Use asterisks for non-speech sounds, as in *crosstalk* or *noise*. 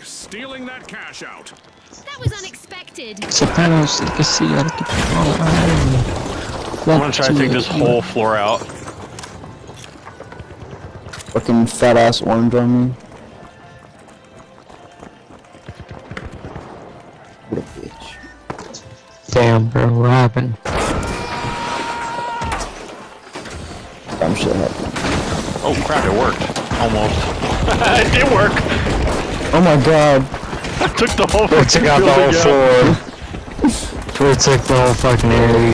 Stealing that cash out. That was unexpected. Sopranos, tem que se ela que I'm gonna try to take this whole floor out. Fucking fat ass orange on me. What a bitch. Damn, bro, what happened? Dumb shit happened. Oh crap, it worked. Almost. *laughs* it did work! Oh my god. I took the whole We took out the building whole floor. We took the whole fucking area.